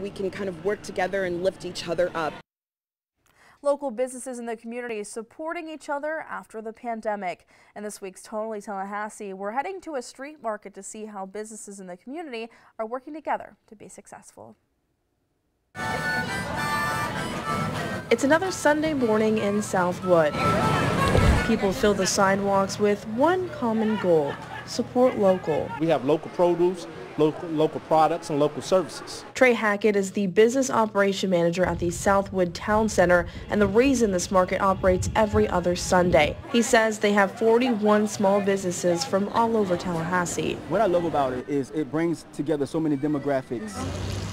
We can kind of work together and lift each other up. Local businesses in the community supporting each other after the pandemic. In this week's Totally Tallahassee, we're heading to a street market to see how businesses in the community are working together to be successful. It's another Sunday morning in Southwood. People fill the sidewalks with one common goal, support local. We have local produce, local, local products, and local services. Trey Hackett is the business operation manager at the Southwood Town Center and the reason this market operates every other Sunday. He says they have 41 small businesses from all over Tallahassee. What I love about it is it brings together so many demographics.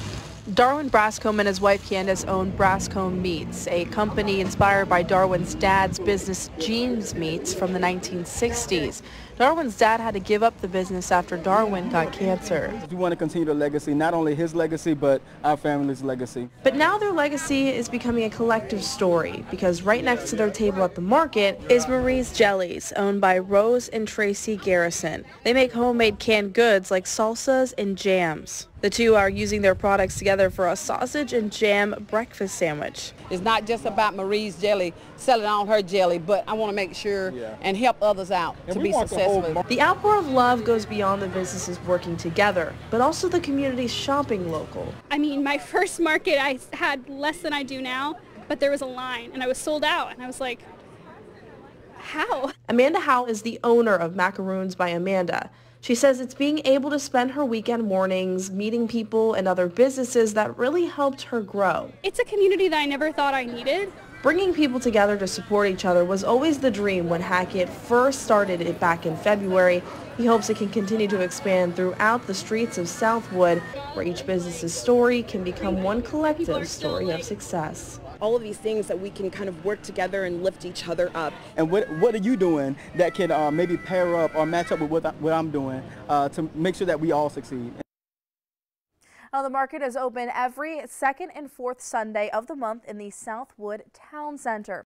Darwin Brascombe and his wife Candace own Brascombe Meats, a company inspired by Darwin's dad's business Jeans Meats from the 1960s. Darwin's dad had to give up the business after Darwin got cancer. We want to continue the legacy, not only his legacy, but our family's legacy. But now their legacy is becoming a collective story because right next to their table at the market is Marie's Jellies, owned by Rose and Tracy Garrison. They make homemade canned goods like salsas and jams. The two are using their products together for a sausage and jam breakfast sandwich. It's not just about Marie's jelly, selling all her jelly, but I want to make sure yeah. and help others out and to be successful. The outpour of love goes beyond the businesses working together, but also the community shopping local. I mean, my first market, I had less than I do now, but there was a line and I was sold out and I was like, how? Amanda Howe is the owner of Macaroons by Amanda. She says it's being able to spend her weekend mornings meeting people and other businesses that really helped her grow. It's a community that I never thought I needed. Bringing people together to support each other was always the dream when Hackett first started it back in February. He hopes it can continue to expand throughout the streets of Southwood, where each business's story can become one collective story of success all of these things that we can kind of work together and lift each other up. And what, what are you doing that can uh, maybe pair up or match up with what, I, what I'm doing uh, to make sure that we all succeed? Now, the market is open every second and fourth Sunday of the month in the Southwood Town Center.